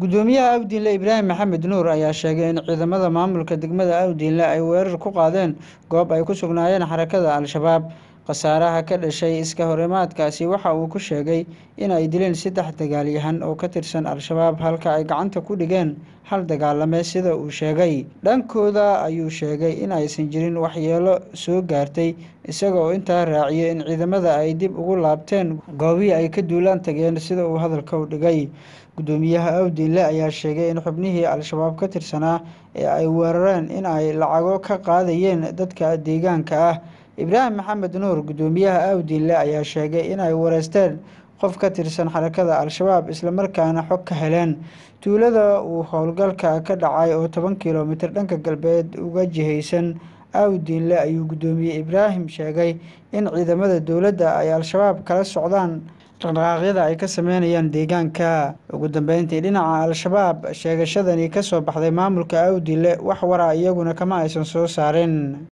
gudoomiyaha awdiinle ibraahim maxamed nuur ayaa sheegay in ciidamada maamulka degmada awdiinle ay weerar ku qaadeen goob ay ku sugnaayeen xarakada al-shabaab khasaaraha ka dhashay iska horimaadkaasi waxa uu ku sheegay in ay dileen saddex dagaalyahan oo ka tirsan al-shabaab halka ay gacanta ku dhigeen hal dagaalame sida uu sheegay. Dhankooda ayuu sheegay in aysan jirin waxyeelo soo gaartay isaga oo intaa raaciyay in ciidamada ay dib ugu laabteen goobihii ay ka duulaan tageen sida uu hadalka u dhigay. Gudoomiyaha awdiinle ayaa sheegay in xubnihii al-shabaab ka tirsanaa ee ay weerareen in ay lacago ka qaadayeen dadka deegaanka ah ibraahim maxamed nuur gudoomiyaha awdiinle ayaa sheegay in ay wareysteen qof ka tirsan xarakada al-shabaab islamarkaana xog ka heleen. Tuulada uu howlgalka ka dhacay oo toban kilomitir dhanka galbeed uga jihaysan awdiinle ayuu gudoomiye ibraahim sheegay in ciidamada dowladda ay al-shabaab kala socdaan dhaqdhaqaaqyada ay ka sameynayaan deegaanka. Ugu dambeyntii dhinaca al-shabaab sheegashadani ka soo baxday maamulka awdiinle wax wara iyaguna kama aysan soo saarin